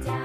down.